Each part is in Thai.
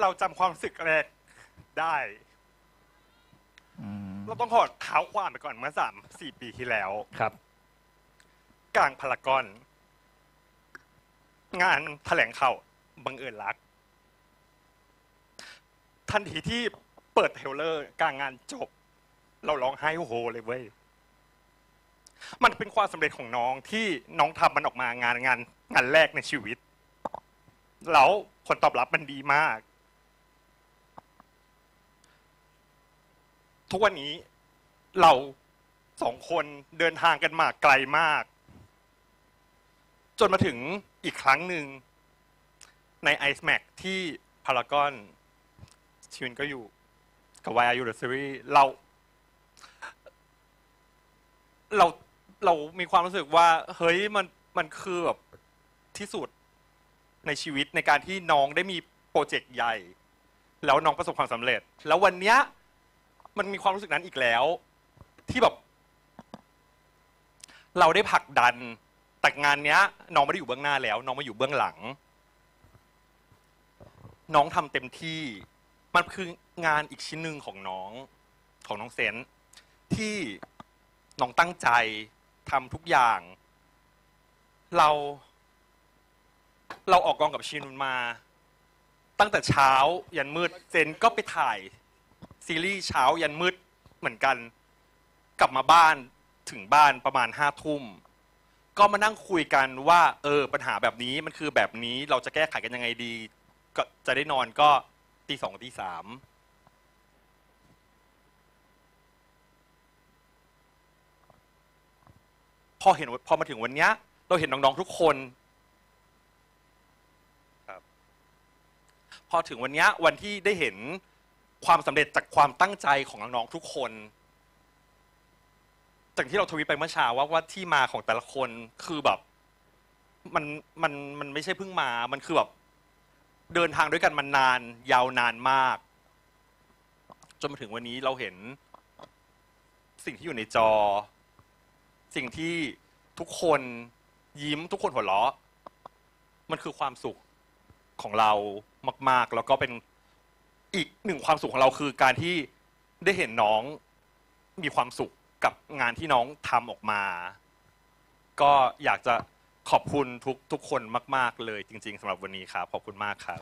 เราจำความรู้สึกแรกได้ อืมเราต้องขอเท้าความไปก่อนเมื่อสามสี่ปีที่แล้ว ครับ กลางพารากอน งานแถลงข่าวบังเอิญรัก ทันทีที่เปิดเทรลเลอร์กลางงานจบ เราร้องไห้โฮเลยเว้ย มันเป็นความสำเร็จของน้องที่น้องทำมันออกมางานงานงานแรกในชีวิต แล้วผ ลตอบรับมันดีมาก ทุกวันนี้เราสองคนเดินทางกันมาไกลมาก จนมาถึงอีกครั้งหนึ่งใน Ice Mac ที่พารากอนชีวินก็อยู่กับ Why Are You The Series เราเราเรามีความรู้สึกว่า เฮ้ยมันมันคือแบบที่สุด ในชีวิตในการที่น้องได้มีโปรเจกต์ใหญ่ แล้วน้องประสบความสำเร็จ แล้ววันเนี้ยมันมีความรู้สึกนั้นอีกแล้ว ที่แบบ เราได้ผลักดันแต่งานเนี้ย น้องไม่ได้อยู่เบื้องหน้าแล้ว น้องมาอยู่เบื้องหลัง น้องทำเต็มที่มันคืองานอีกชิ้นหนึ่งของน้องของน้องเซนต์ที่น้องตั้งใจทำทุกอย่าง เรา เราออกกองกับชินุมา ตั้งแต่เช้ายันมืดเซนก็ไปถ่าย ซีรีส์เช้ายันมืดเหมือนกัน กลับมาบ้านถึงบ้านประมาณห้าทุ่ม ก็มานั่งคุยกันว่าเออปัญหาแบบนี้มันคือแบบนี้เราจะแก้ไขกันยังไงดี ก็จะได้นอนก็ตีสองตีสามพอเห็นพอมาถึงวันนี้เราเห็นน้องๆทุกคนครับ พอถึงวันนี้วันที่ได้เห็นความสำเร็จจากความตั้งใจของน้องๆทุกคนจากที่เราทวีตไปเมื่อเช้าว่าว่าที่มาของแต่ละคนคือแบบ มันมันมันไม่ใช่เพิ่งมา มันคือแบบเดินทางด้วยกันมานาน ยาวนานมาก จนมาถึงวันนี้เราเห็น สิ่งที่อยู่ในจอ สิ่งที่ทุกคนยิ้มทุกคนหัวเราะ มันคือความสุขของเรา มาก ๆ แล้วก็เป็นอีกหนึ่งความสุขของเราคือการที่ได้เห็นน้องมีความสุขกับงานที่น้องทำออกมา ก็อยากจะขอบคุณทุกทุกคนมาก ๆ เลยจริง ๆสำหรับวันนี้ครับ ขอบคุณมากครับ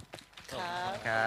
ครับครับ